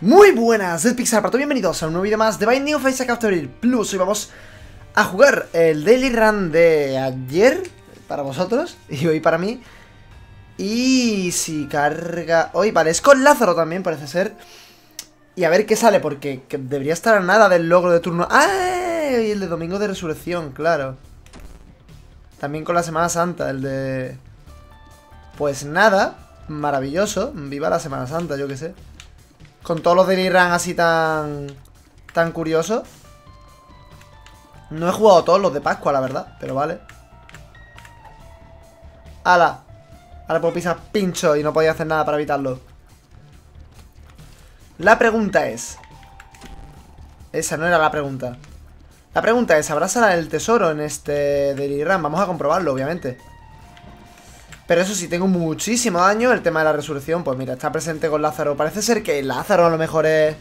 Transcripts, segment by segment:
Muy buenas, es Pixar, para bienvenidos a un nuevo vídeo más de Binding of Isaac After Plus. Hoy vamos a jugar el Daily Run de ayer para vosotros y hoy para mí. Y si carga... Hoy, vale, es con Lázaro también parece ser. Y a ver qué sale, porque debería estar a nada del logro de turno. ¡Ah! Y el de Domingo de Resurrección, claro. También con la Semana Santa, el de... Pues nada, maravilloso, viva la Semana Santa, yo que sé con todos los de Irán así tan... Tan curiosos. No he jugado todos los de Pascua, la verdad. Pero vale. ¡Hala! Ahora puedo pisar pincho y no podía hacer nada para evitarlo. La pregunta es... Esa no era la pregunta. La pregunta es, ¿habrá sala del tesoro en este de Vamos a comprobarlo, obviamente. Pero eso sí, tengo muchísimo daño. El tema de la resurrección, pues mira, está presente con Lázaro. Parece ser que Lázaro a lo mejor es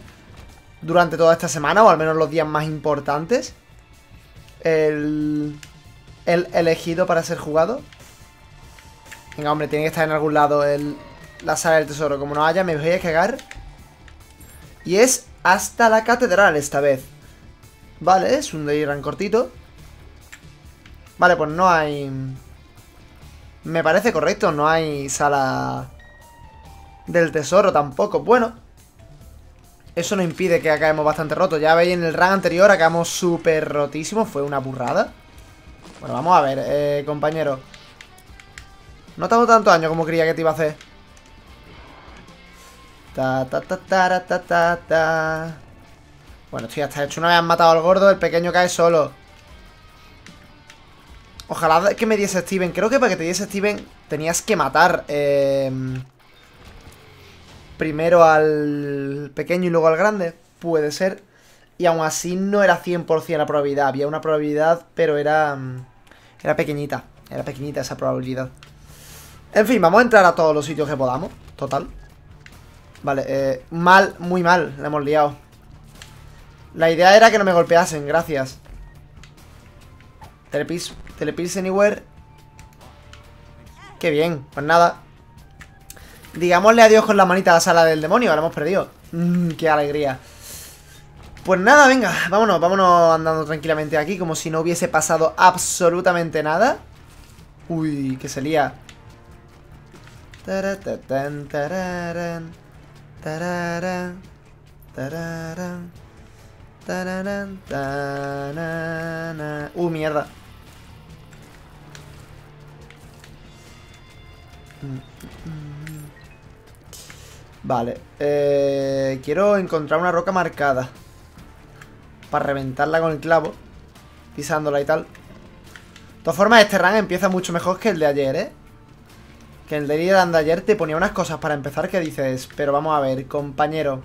durante toda esta semana, o al menos los días más importantes. El, el elegido para ser jugado. Venga, hombre, tiene que estar en algún lado el, la sala del tesoro. Como no haya, me voy a cagar. Y es hasta la catedral esta vez. Vale, es un Dayran cortito. Vale, pues no hay... Me parece correcto, no hay sala del tesoro tampoco. Bueno, eso no impide que acabemos bastante rotos. Ya veis, en el run anterior acabamos súper rotísimos. Fue una burrada. Bueno, vamos a ver, eh, compañero. No tengo tanto daño como creía que te iba a hacer. Ta, ta, ta, ta, ta, ta, ta. Bueno, esto ya está hecho. Una vez han matado al gordo, el pequeño cae solo. Ojalá que me diese Steven. Creo que para que te diese Steven tenías que matar eh, primero al pequeño y luego al grande. Puede ser. Y aún así no era 100% la probabilidad. Había una probabilidad, pero era, mm, era pequeñita. Era pequeñita esa probabilidad. En fin, vamos a entrar a todos los sitios que podamos. Total. Vale, eh, mal, muy mal. La hemos liado. La idea era que no me golpeasen, gracias. Telepis, Telepills Anywhere. Qué bien, pues nada. Digámosle adiós con la manita a la sala del demonio, ahora hemos perdido. Mmm, qué alegría. Pues nada, venga, vámonos, vámonos andando tranquilamente aquí, como si no hubiese pasado absolutamente nada. Uy, que se lía. Uh, mierda. Vale. Eh, quiero encontrar una roca marcada. Para reventarla con el clavo. Pisándola y tal. De todas formas, este run empieza mucho mejor que el de ayer, ¿eh? Que el de de ayer te ponía unas cosas para empezar que dices... Pero vamos a ver, compañero.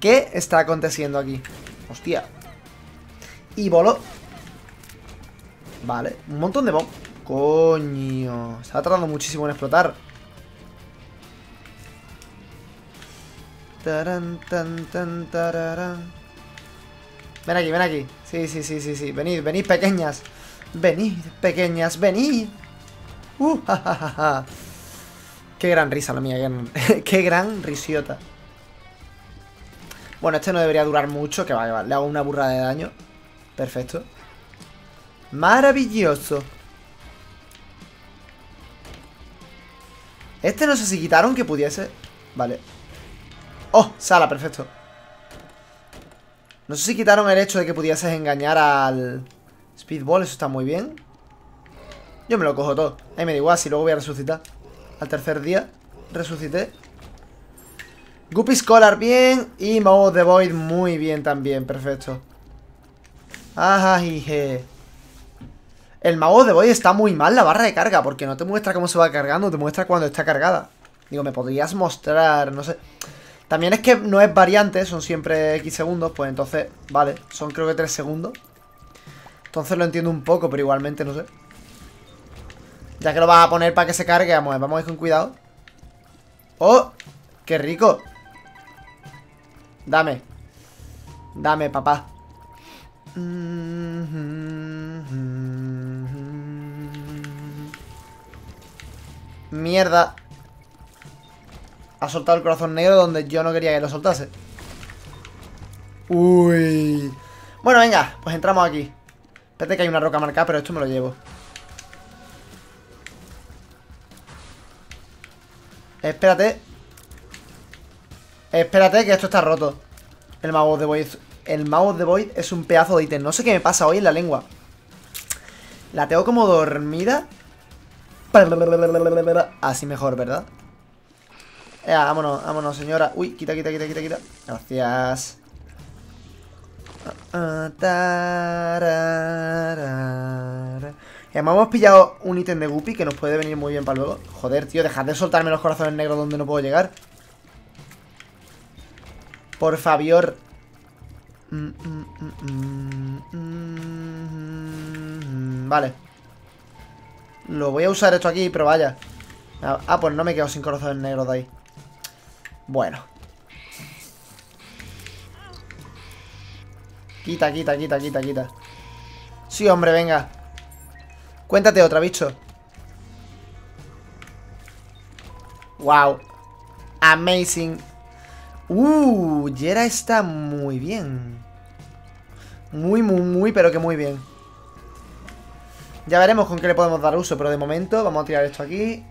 ¿Qué está aconteciendo aquí? Hostia. Y voló. Vale, un montón de bombas. Coño. Está tardando muchísimo en explotar. Ven aquí, ven aquí. Sí, sí, sí, sí, sí. Venid, venid, pequeñas. Venid, pequeñas, venid. Uh, Qué gran risa la mía. Qué gran risiota. Bueno, este no debería durar mucho. Que va, que va. Le hago una burra de daño. Perfecto. Maravilloso. Este no sé si quitaron que pudiese... Vale. ¡Oh! Sala, perfecto. No sé si quitaron el hecho de que pudieses engañar al... Speedball, eso está muy bien. Yo me lo cojo todo. Ahí me da igual si luego voy a resucitar. Al tercer día resucité. Guppy Scholar bien. Y Moe the Void muy bien también. Perfecto. Ajá, jije. El mago de Boy está muy mal la barra de carga, porque no te muestra cómo se va cargando, te muestra cuando está cargada. Digo, me podrías mostrar, no sé. También es que no es variante, son siempre X segundos, pues entonces, vale, son creo que 3 segundos. Entonces lo entiendo un poco, pero igualmente no sé. Ya que lo vas a poner para que se cargue, vamos, vamos a ir con cuidado. ¡Oh! ¡Qué rico! Dame. Dame, papá. Mierda. Ha soltado el corazón negro donde yo no quería que lo soltase. Uy. Bueno, venga, pues entramos aquí. Espérate que hay una roca marcada, pero esto me lo llevo. Espérate. Espérate, que esto está roto. El Mouse de Void. El Mouse de Void es un pedazo de ítem. No sé qué me pasa hoy en la lengua. La tengo como dormida. Así mejor, ¿verdad? Ya, vámonos, vámonos, señora. Uy, quita, quita, quita, quita, quita. Gracias. Y además hemos pillado un ítem de Guppy que nos puede venir muy bien para luego. Joder, tío, dejad de soltarme los corazones negros donde no puedo llegar. Por favor. Vale. Lo voy a usar esto aquí, pero vaya. Ah, pues no me quedo sin corazones negros de ahí. Bueno. Quita, quita, quita, quita, quita. Sí, hombre, venga. Cuéntate otra, bicho. Wow. Amazing. Uh, Yera está muy bien. Muy, muy, muy, pero que muy bien. Ya veremos con qué le podemos dar uso, pero de momento vamos a tirar esto aquí.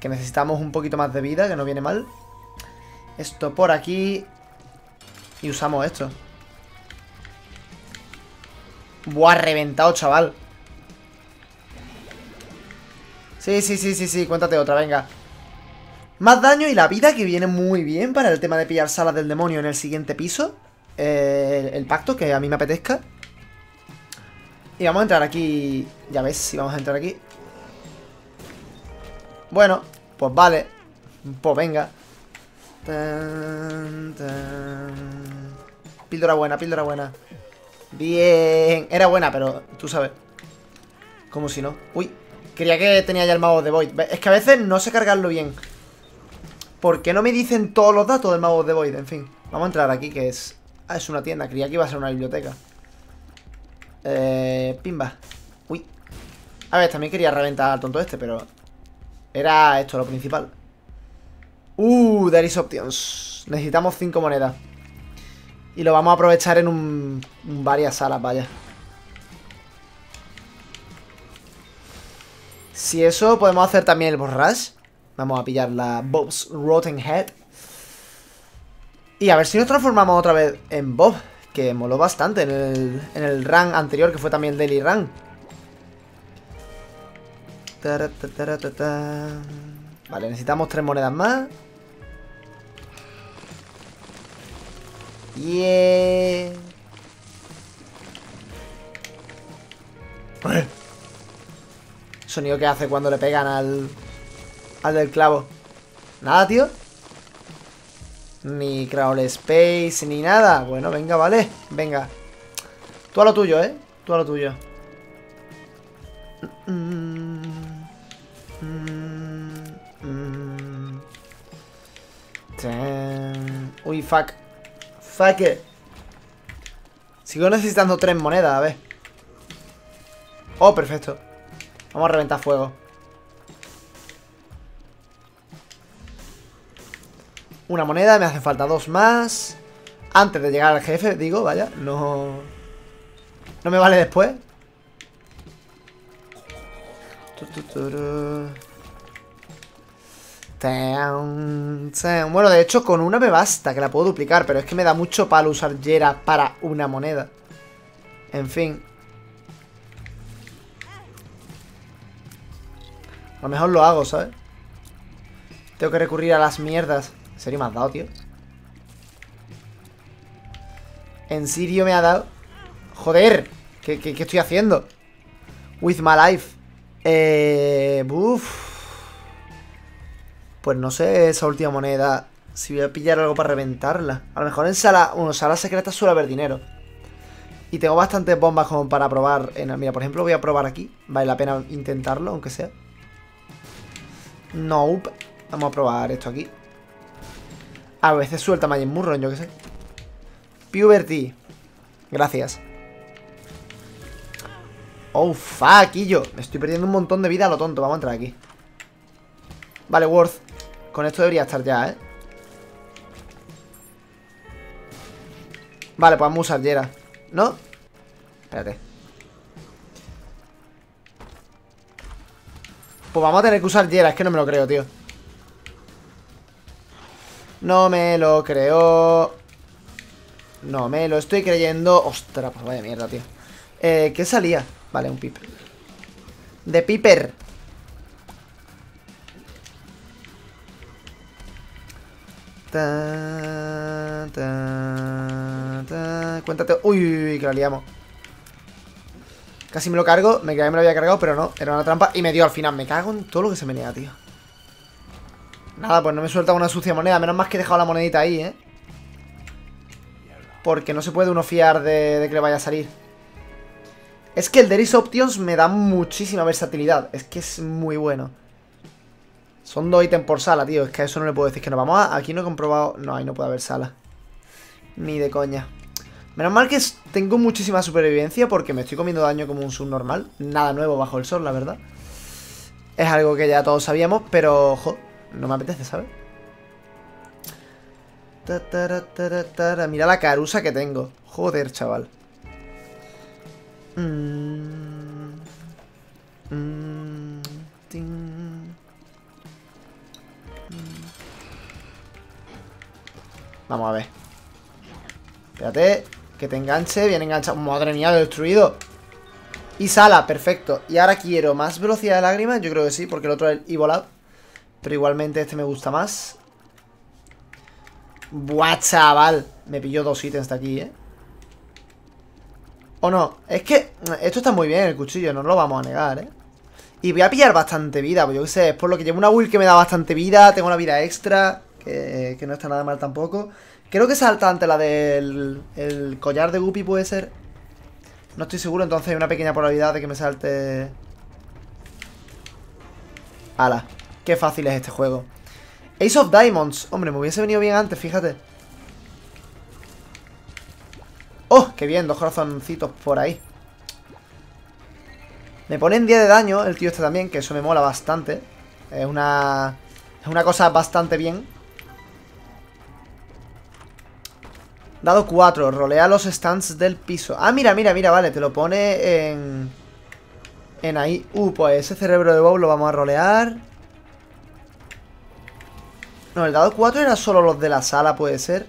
Que necesitamos un poquito más de vida, que no viene mal. Esto por aquí. Y usamos esto. Buah, reventado, chaval. Sí, sí, sí, sí, sí, cuéntate otra, venga. Más daño y la vida que viene muy bien para el tema de pillar salas del demonio en el siguiente piso. Eh, el, pacto, que a mí me apetezca. Y vamos a entrar aquí. Ya ves si vamos a entrar aquí. Bueno, pues vale. Pues venga. Píldora buena, píldora buena. Bien. Era buena, pero tú sabes. Como si no. Uy. Quería que tenía ya el mago de Void. Es que a veces no sé cargarlo bien. ¿Por qué no me dicen todos los datos del mago de Void? En fin. Vamos a entrar aquí, que es... Ah, es una tienda. Creía que iba a ser una biblioteca. Eh... Pimba. Uy. A ver, también quería reventar al tonto este, pero... Era esto lo principal. Uh, there is options. Necesitamos 5 monedas. Y lo vamos a aprovechar en un, varias salas, vaya. Si eso, podemos hacer también el borrash. Vamos a pillar la Bob's Rotten Head. Y a ver si nos transformamos otra vez en Bob. Que moló bastante en el, en el run anterior, que fue también Daily Run. Vale, necesitamos tres monedas más. Yeah. Sonido que hace cuando le pegan al... Al del clavo. Nada, tío. Ni crawl space, ni nada. Bueno, venga, vale. Venga. Tú a lo tuyo, ¿eh? Tú a lo tuyo. Uy, fuck. Fuck it. Sigo necesitando tres monedas, a ver. Oh, perfecto. Vamos a reventar fuego. Una moneda, me hacen falta dos más. Antes de llegar al jefe, digo, vaya. No... No me vale después. Bueno, de hecho, con una me basta, que la puedo duplicar, pero es que me da mucho palo usar Yera para una moneda. En fin. A lo mejor lo hago, ¿sabes? Tengo que recurrir a las mierdas. ¿En serio me has dado, tío? ¿En serio me ha dado? ¡Joder! ¿Qué, qué, qué estoy haciendo? With my life. Eh... Uff. Pues no sé esa última moneda. Si voy a pillar algo para reventarla. A lo mejor en sala. Bueno, sala secreta suele haber dinero. Y tengo bastantes bombas como para probar. Mira, por ejemplo, voy a probar aquí. Vale la pena intentarlo, aunque sea. Nope. Vamos a probar esto aquí. A veces suelta Magic Murron, yo que sé. Puberty. Gracias. Oh, fuck, yo. Me estoy perdiendo un montón de vida a lo tonto. Vamos a entrar aquí. Vale, Worth. Con esto debería estar ya, ¿eh? Vale, pues vamos a usar Yera ¿No? Espérate Pues vamos a tener que usar Yera Es que no me lo creo, tío No me lo creo No me lo estoy creyendo Ostras, pues vaya mierda, tío eh, ¿Qué salía? Vale, un piper De piper Cuéntate. Uy, uy, uy, que la liamos. Casi me lo cargo. Me creía que me lo había cargado, pero no. Era una trampa y me dio al final. Me cago en todo lo que se me niega, tío. Nada, pues no me suelta una sucia moneda. Menos más que he dejado la monedita ahí, ¿eh? Porque no se puede uno fiar de, que le vaya a salir. Es que el Deris Options me da muchísima versatilidad. Es que es muy bueno. Son dos ítems por sala, tío. Es que a eso no le puedo decir que no. Vamos a... Aquí no he comprobado... No, ahí no puede haber sala. Ni de coña. Menos mal que tengo muchísima supervivencia porque me estoy comiendo daño como un subnormal. Nada nuevo bajo el sol, la verdad. Es algo que ya todos sabíamos, pero, no me apetece, ¿sabes? Mira la carusa que tengo. Joder, chaval. Mm. Mm. Vamos a ver. Espérate. Que te enganche. Bien enganchado. Madre mía, destruido. Y sala, perfecto. Y ahora quiero más velocidad de lágrimas. Yo creo que sí, porque el otro es el Evolab. Pero igualmente este me gusta más. Buah, chaval. Me pilló dos ítems de aquí, ¿eh? ¿O no? Es que esto está muy bien, el cuchillo. No lo vamos a negar, ¿eh? Y voy a pillar bastante vida. Pues yo qué sé, es por lo que llevo una build que me da bastante vida. Tengo una vida extra. Que, no está nada mal tampoco. Creo que salta ante la del el collar de Guppy, puede ser. No estoy seguro, entonces hay una pequeña probabilidad de que me salte... Ala, qué fácil es este juego. Ace of Diamonds. Hombre, me hubiese venido bien antes, fíjate. ¡Oh! ¡Qué bien! Dos corazoncitos por ahí. Me ponen 10 de daño el tío este también, que eso me mola bastante. Es una... Es una cosa bastante bien. Dado 4, rolea los stands del piso Ah, mira, mira, mira, vale, te lo pone en... En ahí Uh, pues ese cerebro de Bob lo vamos a rolear No, el dado 4 era solo los de la sala, puede ser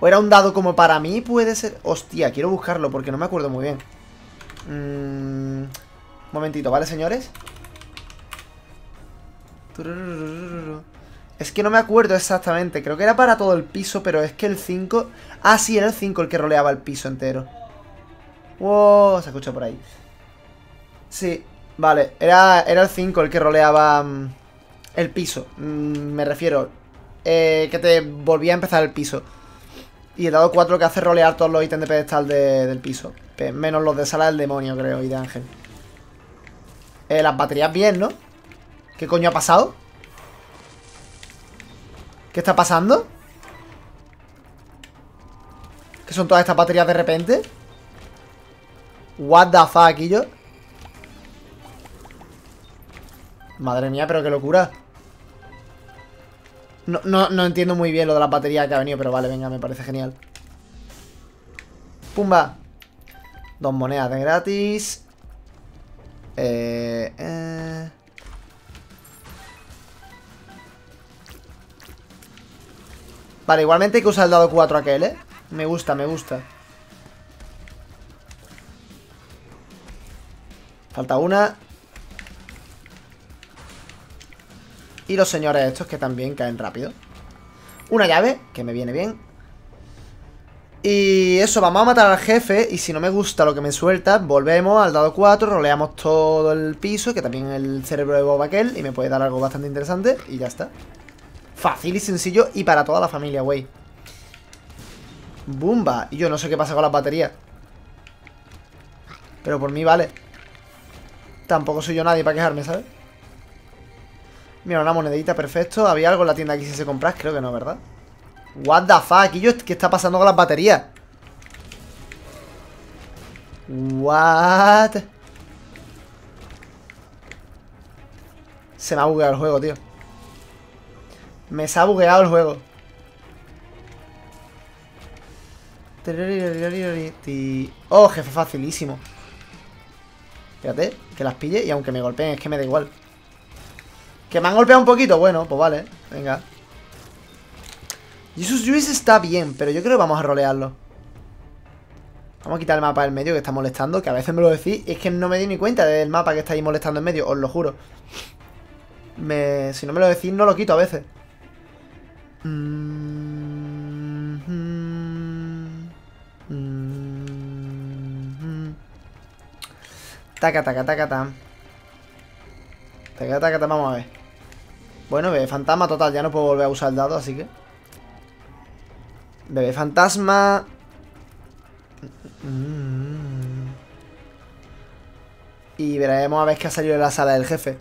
O era un dado como para mí, puede ser Hostia, quiero buscarlo porque no me acuerdo muy bien Un mm, momentito, ¿vale, señores? Es que no me acuerdo exactamente. Creo que era para todo el piso, pero es que el 5... Ah, sí, era el 5 el que roleaba el piso entero. Wow, se escucha por ahí. Sí, vale. Era, era el 5 el que roleaba mm, el piso. Mm, me refiero. Eh, que te volvía a empezar el piso. Y el dado 4 que hace rolear todos los ítems de pedestal del piso. Menos los de sala del demonio, creo, y de ángel. Eh, las baterías bien, ¿no? ¿Qué coño ha pasado? ¿Qué está pasando? ¿Qué son todas estas baterías de repente? What the fuck, yo Madre mía, pero qué locura no, no, no entiendo muy bien lo de las baterías que ha venido Pero vale, venga, me parece genial. Pumba. Dos monedas de gratis. Eh... eh... Vale, igualmente hay que usar el dado 4 aquel, ¿eh? Me gusta, me gusta. Falta una Y los señores estos que también caen rápido Una llave, que me viene bien Y eso, vamos a matar al jefe Y si no me gusta lo que me suelta Volvemos al dado 4, roleamos todo el piso Que también el cerebro de Bob aquel Y me puede dar algo bastante interesante Y ya está Fácil y sencillo y para toda la familia, güey. Bumba. Y yo no sé qué pasa con las baterías. Pero por mí vale. Tampoco soy yo nadie para quejarme, ¿sabes? Mira, una monedita, perfecto. ¿Había algo en la tienda aquí si se compras? Creo que no, ¿verdad? What the fuck, ¿Y yo, ¿qué está pasando con las baterías? What Se me ha bugueado el juego, tío Me se ha bugueado el juego. Oh, jefe facilísimo. Fíjate, que las pille y aunque me golpeen es que me da igual. Que me han golpeado un poquito, bueno, pues vale, venga. Jesus Juice está bien, pero yo creo que vamos a rolearlo. Vamos a quitar el mapa del medio que está molestando, que a veces me lo decís. Es que no me di ni cuenta del mapa que está ahí molestando en medio, os lo juro. Si no me lo decís, no lo quito a veces. Taca, taca, taca, taca. Taca, taca, taca, vamos a ver. Bueno, bebé fantasma, total, ya no puedo volver a usar el dado, así que... Bebé fantasma... Y veremos a ver qué ha salido de la sala del jefe.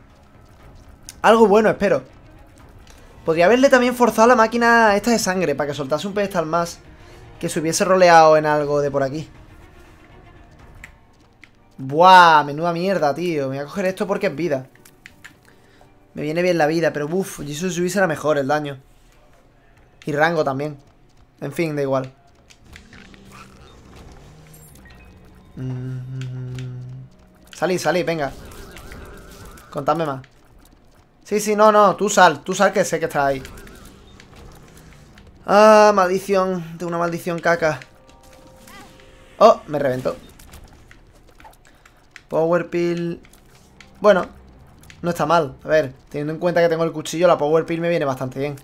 Algo bueno, espero. Podría haberle también forzado la máquina esta de sangre para que soltase un pedestal más que se hubiese roleado en algo de por aquí. Buah, menuda mierda, tío. Me voy a coger esto porque es vida. Me viene bien la vida, pero uff, Jesus Juice era mejor el daño. Y rango también. En fin, da igual. Salí, salí, venga. Contadme más. Sí, sí, no, no, tú sal, tú sal que sé que estás ahí. Ah, maldición, de una maldición caca. Oh, me reventó. Power Pill. Bueno, no está mal. A ver, teniendo en cuenta que tengo el cuchillo, la Power Pill me viene bastante bien.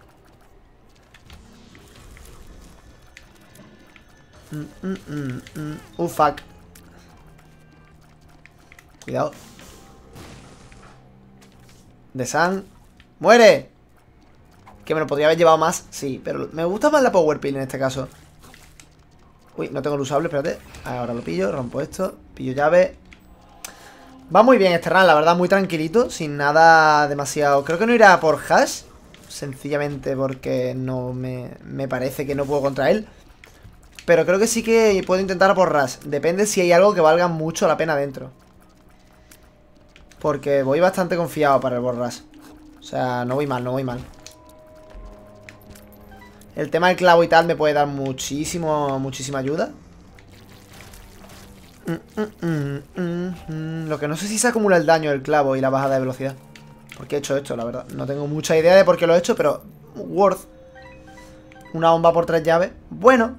Mm, mm, mm, uh, fuck. Cuidado. De San. ¡Muere! Que me lo podría haber llevado más, sí. Pero me gusta más la Power Pill en este caso. Uy, no tengo el usable, espérate. Ahora lo pillo, rompo esto. Pillo llave. Va muy bien este run, la verdad, muy tranquilito. Sin nada demasiado... Creo que no irá por hash. Sencillamente porque no me, me parece que no puedo contra él. Pero creo que sí que puedo intentar por Rush. Depende si hay algo que valga mucho la pena dentro. Porque voy bastante confiado para el Borras. O sea, no voy mal, no voy mal. El tema del clavo y tal me puede dar muchísimo, muchísima ayuda. Mm, mm, mm, Lo que no sé si se acumula el daño del clavo y la bajada de velocidad. ¿Por qué he hecho esto, la verdad? No tengo mucha idea de por qué lo he hecho, pero... Worth. Una bomba por tres llaves. Bueno,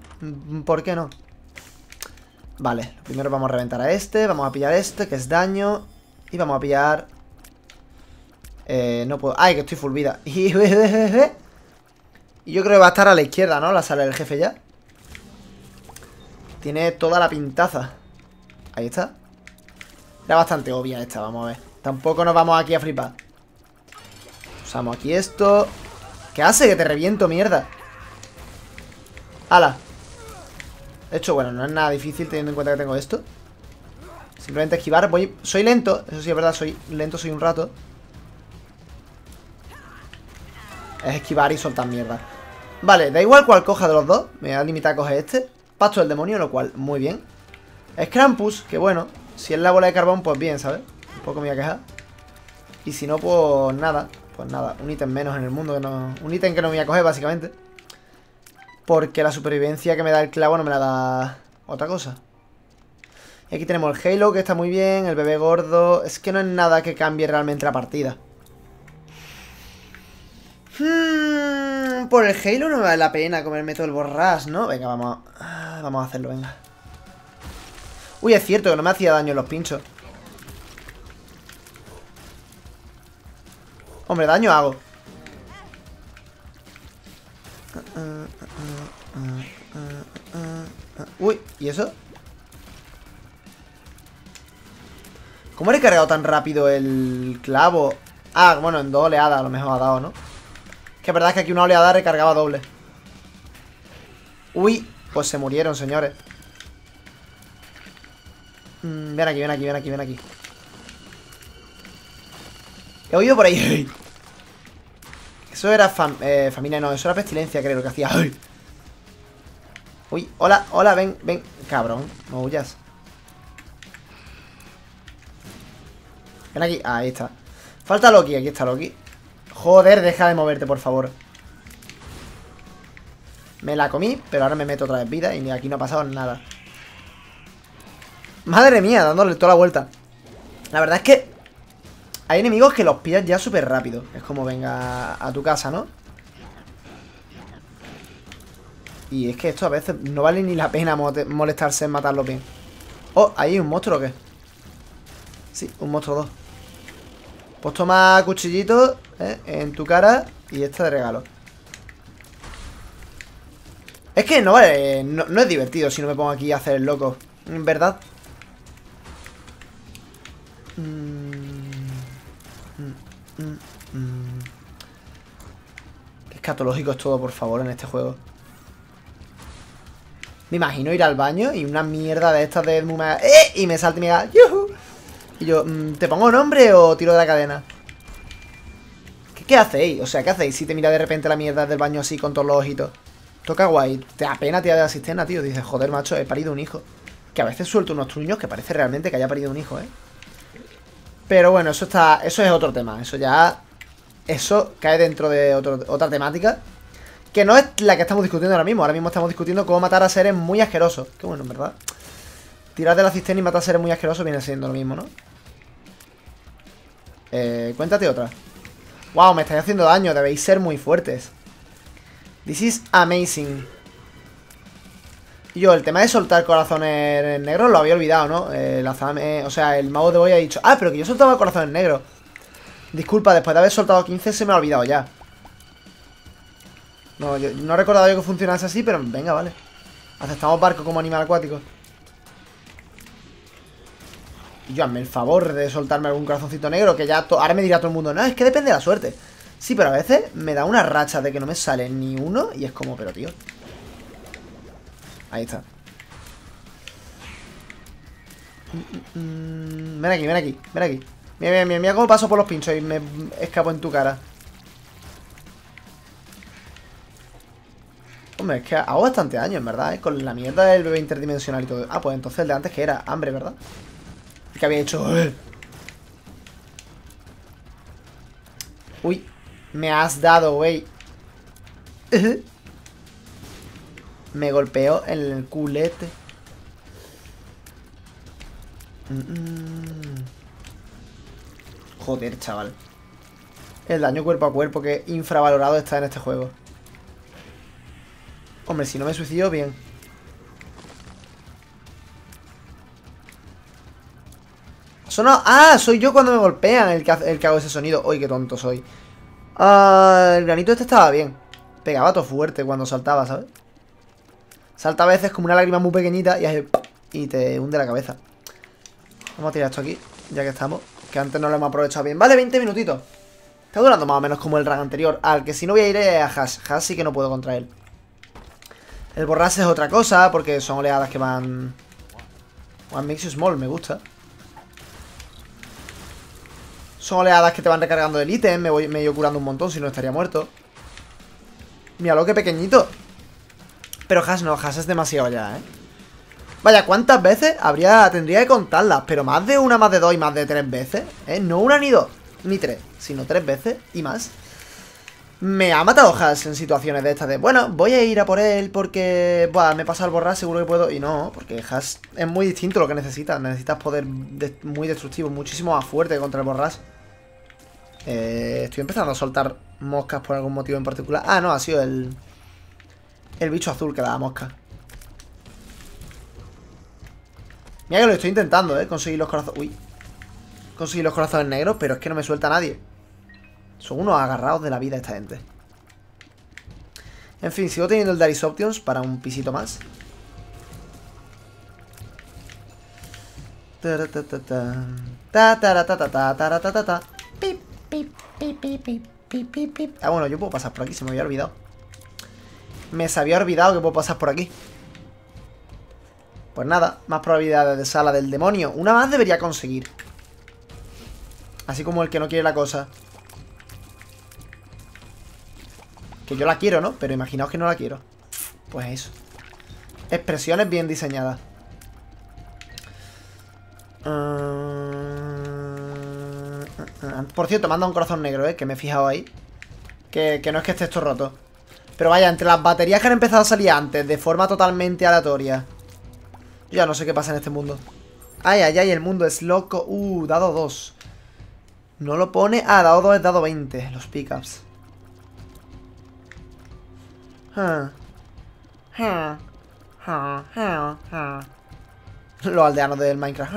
¿por qué no? Vale, primero vamos a reventar a este. Vamos a pillar este, que es daño. Y vamos a pillar... Eh, no puedo... ¡Ay, que estoy full vida! Y yo creo que va a estar a la izquierda, ¿no? La sala del jefe ya. Tiene toda la pintaza. Ahí está. Era bastante obvia esta, vamos a ver. Tampoco nos vamos aquí a flipar. Usamos aquí esto. ¿Qué hace? Que te reviento, mierda. ¡Hala! De hecho, bueno, no es nada difícil teniendo en cuenta que tengo esto. Simplemente esquivar. Voy... Soy lento, eso sí es verdad, soy lento, soy un rato. Es esquivar y soltar mierda. Vale, da igual cuál coja de los dos. Me voy a limitar a coger este. Pasto del demonio, lo cual, muy bien. Scrampus, que bueno. Si es la bola de carbón, pues bien, ¿sabes? Un poco me voy a quejar. Y si no, pues nada. Pues nada, un ítem menos en el mundo. Que no... Un ítem que no me voy a coger, básicamente. Porque la supervivencia que me da el clavo no me la da otra cosa. Y aquí tenemos el Halo, que está muy bien, el bebé gordo... Es que no es nada que cambie realmente la partida. Hmm, por el Halo no me vale la pena comerme todo el borras, ¿no? Venga, vamos a, vamos a hacerlo, venga. Uy, es cierto que no me hacía daño los pinchos. Hombre, daño hago. Uy, ¿y eso? ¿Cómo he cargado tan rápido el clavo? Ah, bueno, en dos oleadas a lo mejor ha dado, ¿no? Que es verdad que aquí una oleada recargaba doble. Uy, pues se murieron, señores. Mm, ven aquí, ven aquí, ven aquí, ven aquí. He oído por ahí. Eso era eh, familia, no, eso era pestilencia, creo que hacía. Uy, hola, hola, ven, ven. Cabrón, no huyas. Ven aquí, ahí está Falta Loki, aquí está Loki Joder, deja de moverte, por favor Me la comí, pero ahora me meto otra vez vida y aquí no ha pasado nada. Madre mía, dándole toda la vuelta. La verdad es que hay enemigos que los pillas ya súper rápido. Es como venga a tu casa, ¿no? Y es que esto a veces no vale ni la pena molestarse en matarlo bien. Oh, ¿ahí hay un monstruo o qué? Sí, un monstruo 2. Pues toma cuchillito ¿eh? en tu cara y este de regalo. Es que no vale, no, no es divertido si no me pongo aquí a hacer el loco. ¿Verdad? Qué escatológico es todo, por favor, en este juego. Me imagino ir al baño y una mierda de estas de ¡Eh! Y me salta y me diga ¡Yuhu! Y yo, mm, ¿te pongo nombre o tiro de la cadena? ¿Qué, ¿Qué, hacéis? O sea, ¿qué hacéis si te mira de repente la mierda del baño así con todos los ojitos? Toca guay. Te apena tía de la cisterna, tío. Dices, joder, macho, he parido un hijo. Que a veces suelto unos truños que parece realmente que haya parido un hijo, ¿eh? Pero bueno, eso está. Eso es otro tema. Eso ya. Eso cae dentro de otra temática. Que no es la que estamos discutiendo ahora mismo. Ahora mismo estamos discutiendo cómo matar a seres muy asquerosos. Qué bueno, en verdad. Tirar de la cisterna y matar a seres muy asquerosos viene siendo lo mismo, ¿no? Eh, cuéntate otra. Wow, me estáis haciendo daño. Debéis ser muy fuertes. This is amazing. Y yo, el tema de soltar corazones negros lo había olvidado, ¿no? El o sea, el mago de hoy ha dicho Ah, pero que yo soltaba corazones negros Disculpa, después de haber soltado 15 se me ha olvidado ya. No, yo no he recordado yo que funcionase así, pero venga, vale. Aceptamos barco como animal acuático. Y yo, hazme el favor de soltarme algún corazoncito negro Que ya, ahora me dirá todo el mundo No, es que depende de la suerte Sí, pero a veces me da una racha de que no me sale ni uno Y es como, pero tío Ahí está. ven aquí, ven aquí, ven aquí. Mira, mira, mira, mira cómo paso por los pinchos y me escapo en tu cara. Hombre, es que hago bastante daño, en verdad, ¿eh? Con la mierda del bebé interdimensional y todo. Ah, pues entonces el de antes que era hambre, ¿verdad? El que había hecho... Uy, me has dado, güey. Me golpeó el culete. Joder, chaval. El daño cuerpo a cuerpo que infravalorado está en este juego. Hombre, si no me suicido, bien. Sonó... ¡Ah! Soy yo cuando me golpean el que, el que hago ese sonido. ¡Uy, qué tonto soy! Ah, el granito este estaba bien. Pegaba todo fuerte cuando saltaba, ¿sabes? Salta a veces como una lágrima muy pequeñita y, hace y te hunde la cabeza. Vamos a tirar esto aquí, ya que estamos. Que antes no lo hemos aprovechado bien. Vale, 20 minutitos. Está durando más o menos como el rang anterior. Al que si no voy a ir a Hash. Hash sí que no puedo contra él. El borrarse es otra cosa, porque son oleadas que van... One makes you small, me gusta. Son oleadas que te van recargando el ítem. Me voy medio curando un montón, si no estaría muerto. Mira lo que pequeñito. Pero Hash no, Hash es demasiado ya, ¿eh? Vaya, ¿cuántas veces habría tendría que contarlas? Pero más de una, más de dos y más de tres veces, ¿eh? No una ni dos, ni tres, sino tres veces y más. Me ha matado Hash en situaciones de estas de, bueno, voy a ir a por él porque, buah, me pasa el borrar, seguro que puedo. Y no, porque Hash es muy distinto lo que necesitas. Necesitas poder muy destructivo, muchísimo más fuerte contra el borras. Eh, estoy empezando a soltar moscas por algún motivo en particular. Ah, no, ha sido el... El bicho azul que da mosca. Mira que lo estoy intentando, ¿eh? Conseguir los corazones... Uy. Conseguir los corazones negros, pero es que no me suelta nadie. Son unos agarrados de la vida esta gente. En fin, sigo teniendo el Daris Options para un pisito más. Ah, bueno, yo puedo pasar por aquí, se me había olvidado. Me se había olvidado que puedo pasar por aquí. Pues nada, más probabilidades de sala del demonio. Una más debería conseguir. Así como el que no quiere la cosa. Que yo la quiero, ¿no? Pero imaginaos que no la quiero. Pues eso. Expresiones bien diseñadas. Por cierto, manda un corazón negro, ¿eh? Que me he fijado ahí. Que, que no es que esté esto roto. Pero vaya, entre las baterías que han empezado a salir antes, de forma totalmente aleatoria. Yo ya no sé qué pasa en este mundo. Ay, ay, ay, el mundo es loco. Uh, dado 2. No lo pone. Ah, dado 2 es dado 20. Los pickups. Los aldeanos del Minecraft.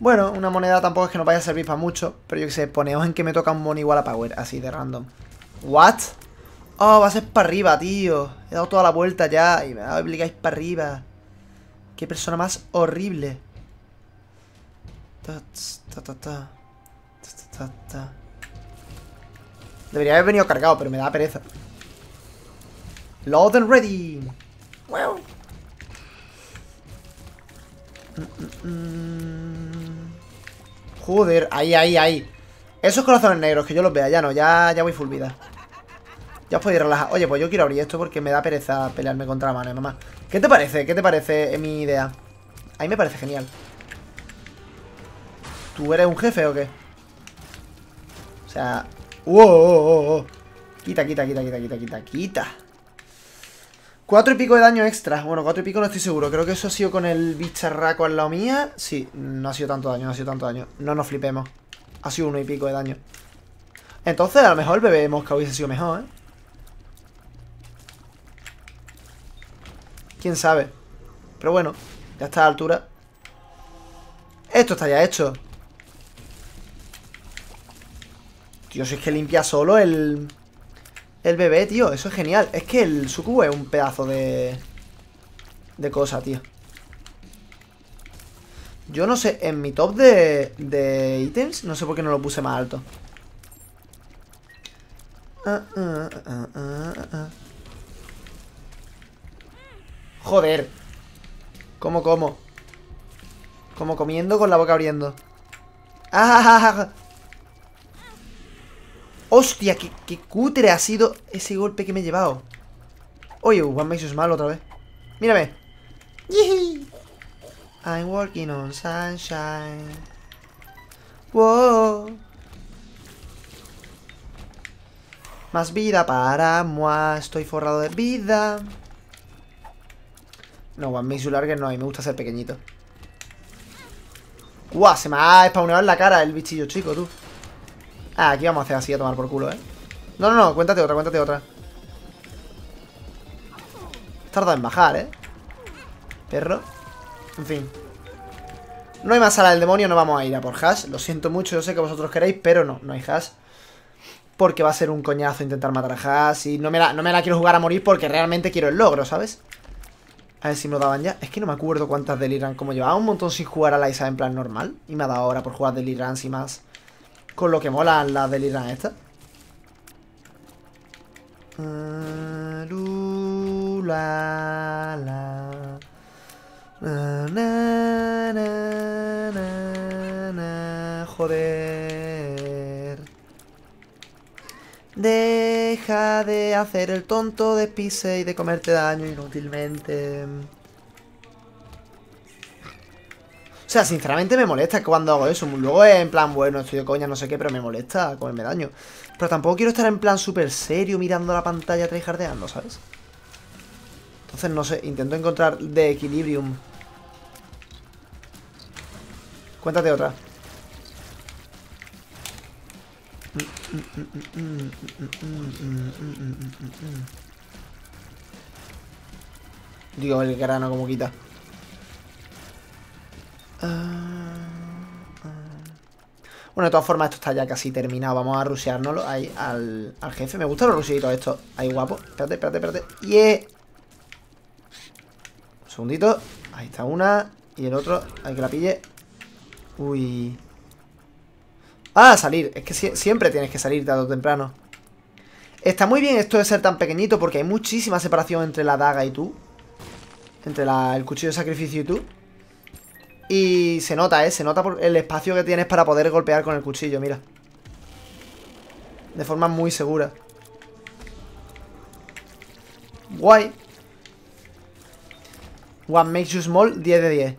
Bueno, una moneda tampoco es que nos vaya a servir para mucho. Pero yo que sé, poneos en que me toca un mono igual a Power. Así de random. ¿What? Oh, va a ser para arriba, tío. He dado toda la vuelta ya y me obbligáis para arriba. Qué persona más horrible. Debería haber venido cargado, pero me da pereza. Load and ready. Wow. Joder, ahí, ahí, ahí. Esos corazones negros, que yo los vea, ya no, ya, ya voy full vida. Ya os podéis relajar. Oye, pues yo quiero abrir esto porque me da pereza pelearme contra la mano, mamá. ¿Qué te parece? ¿Qué te parece en mi idea? A mí me parece genial. ¿Tú eres un jefe o qué? O sea... ¡Wow! Quita, quita, quita, quita, quita, quita, quita. Cuatro y pico de daño extra. Bueno, cuatro y pico no estoy seguro. Creo que eso ha sido con el bicharraco al lado mía. Sí, no ha sido tanto daño, no ha sido tanto daño. No nos flipemos. Ha sido uno y pico de daño. Entonces, a lo mejor el bebé mosca hubiese sido mejor, ¿eh? Quién sabe. Pero bueno, ya está a la altura. Esto está ya hecho. Tío, si es que limpia solo el... El bebé, tío, eso es genial. Es que el sucubo es un pedazo de... De cosa, tío. Yo no sé, en mi top de... De ítems, no sé por qué no lo puse más alto. Ah, ah, ah, Joder. ¿Cómo, cómo? Como comiendo con la boca abriendo ¡Ah! ¡Hostia! Qué, cutre ha sido ese golpe que me he llevado! Oye, One Makes You Smile otra vez. ¡Mírame! I'm walking on sunshine. Wow. Más vida para moi. Estoy forrado de vida. No, One You Larger no. A mí me gusta ser pequeñito. ¡Guau! Se me ha spawneado en la cara el bichillo chico, tú. Ah, aquí vamos a hacer así a tomar por culo, ¿eh? No, no, no, cuéntate otra, cuéntate otra. Tarda en bajar, ¿eh? Perro. En fin. No hay más sala del demonio, no vamos a ir a por hash. Lo siento mucho, yo sé que vosotros queréis, pero no, no hay hash. Porque va a ser un coñazo intentar matar a hash. Y no me, la, no me la quiero jugar a morir porque realmente quiero el logro, ¿sabes? A ver si me lo daban ya. Es que no me acuerdo cuántas deliran. Como llevaba un montón sin jugar a la Isa en plan normal. Y me ha dado ahora por jugar delirans y más. Con lo que mola la delirans esta. Joder. Deja de hacer el tonto de pise y de comerte daño inútilmente. O sea, sinceramente me molesta cuando hago eso. Luego es en plan, bueno, estoy de coña, no sé qué, pero me molesta comerme daño. Pero tampoco quiero estar en plan súper serio mirando la pantalla tryhardeando, ¿sabes? Entonces, no sé, intento encontrar de equilibrium. Cuéntate otra. Digo, el grano como quita. Bueno, de todas formas, esto está ya casi terminado. Vamos a rusheárnoslo ahí al, al jefe. Me gustan los rushitos estos. Ahí, guapo. Espérate, espérate, espérate. ¡Yeah! Un segundito. Ahí está una. Y el otro, hay que la pille. Uy. Ah, salir. Es que siempre tienes que salir tarde o temprano. Está muy bien esto de ser tan pequeñito porque hay muchísima separación entre la daga y tú. Entre el cuchillo de sacrificio y tú. Y se nota, ¿eh? Se nota por el espacio que tienes para poder golpear con el cuchillo, mira. De forma muy segura. Guay. One makes you small, 10 de 10.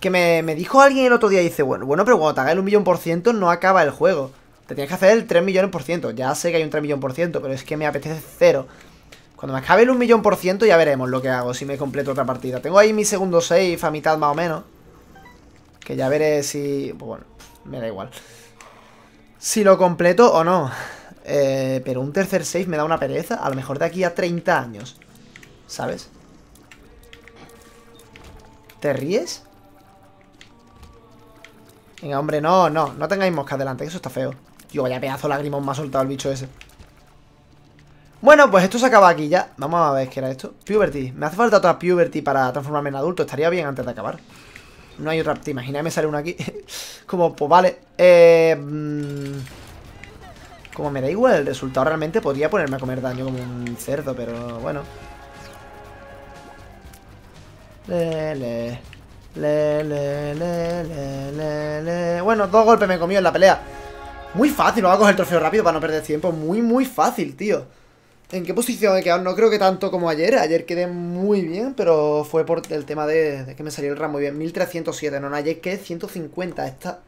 Que me, me dijo alguien el otro día, dice, bueno, bueno, pero cuando te hagas el un millón por ciento no acaba el juego. Te tienes que hacer el 3 millones por ciento. Ya sé que hay un 3 millones por ciento, pero es que me apetece cero. Cuando me acabe el 1 millón por ciento ya veremos lo que hago, si me completo otra partida. Tengo ahí mi segundo save a mitad más o menos. Que ya veré si... Pues bueno, me da igual. Si lo completo o no. Eh, pero un tercer save me da una pereza. A lo mejor de aquí a 30 años. ¿Sabes? ¿Te ríes? Venga, hombre, no, no. No tengáis mosca delante, que eso está feo. Tío, vaya pedazo de lagrimón me ha soltado el bicho ese. Bueno, pues esto se acaba aquí ya. Vamos a ver qué era esto. Puberty. Me hace falta otra Puberty para transformarme en adulto. Estaría bien antes de acabar. No hay otra. ¿Te? Me sale una aquí. como, pues vale. Eh, mm, como me da igual el resultado, realmente podría ponerme a comer daño como un cerdo, pero bueno. Le, le, le, le, le, le, le, Bueno, dos golpes me comió en la pelea. Muy fácil, voy a coger el trofeo rápido para no perder tiempo. Muy, muy fácil, tío. ¿En qué posición he quedado? No creo que tanto como ayer. Ayer quedé muy bien, pero fue por el tema de, que me salió el RAM muy bien. 1307, no, ayer quedé 150. Esta,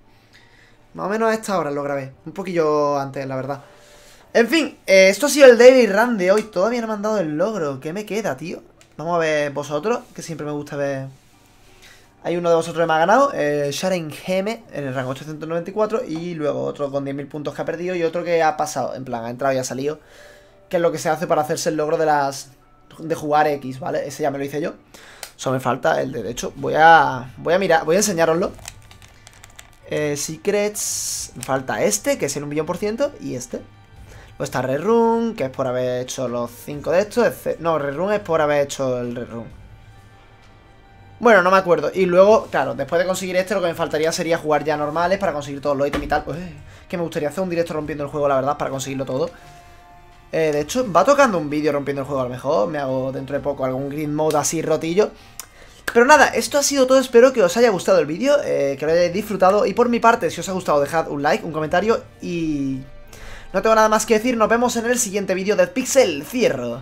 más o menos a esta hora lo grabé. Un poquillo antes, la verdad. En fin, eh, esto ha sido el daily run de hoy. Todavía no me han dado el logro. ¿Qué me queda, tío? Vamos a ver vosotros, que siempre me gusta ver... Hay uno de vosotros que me ha ganado, eh, Sharen Geme, en el rango 894, y luego otro con 10.000 puntos que ha perdido y otro que ha pasado, en plan, ha entrado y ha salido que es lo que se hace para hacerse el logro de las de jugar X, ¿vale? Ese ya me lo hice yo. Solo me falta el de, hecho, voy a voy a mirar, voy a enseñaroslo. Eh, secrets, me falta este, que es el 1 millón por ciento, y este. Luego está Rerun, que es por haber hecho los 5 de estos. No, Rerun es por haber hecho el Rerun. Bueno, no me acuerdo. Y luego, claro, después de conseguir este, lo que me faltaría sería jugar ya normales para conseguir todos los ítems y tal. que me gustaría hacer un directo rompiendo el juego, la verdad, para conseguirlo todo. Eh, de hecho, va tocando un vídeo rompiendo el juego a lo mejor. Me hago dentro de poco algún green mode así rotillo. Pero nada, esto ha sido todo, espero que os haya gustado el vídeo, eh, que lo hayáis disfrutado y por mi parte, si os ha gustado dejad un like, un comentario y... No tengo nada más que decir, nos vemos en el siguiente vídeo de Pixel, cierro.